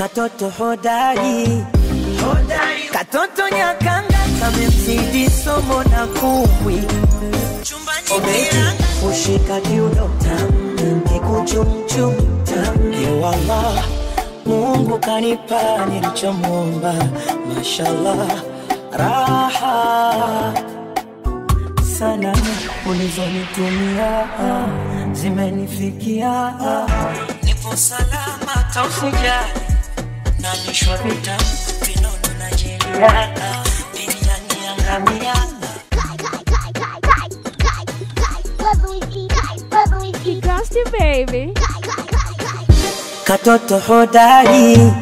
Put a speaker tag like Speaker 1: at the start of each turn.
Speaker 1: Katoto hodari, hodari. Katoto nyakanga kamemzidi somo na kumbwi chumbani ushika kiuno tam kikuchumchum tam ewala Mungu kanipa nilichomwomba, mashallah, raha. Sana ulizonitumia zimenifikia, nipo salama, katoto hodari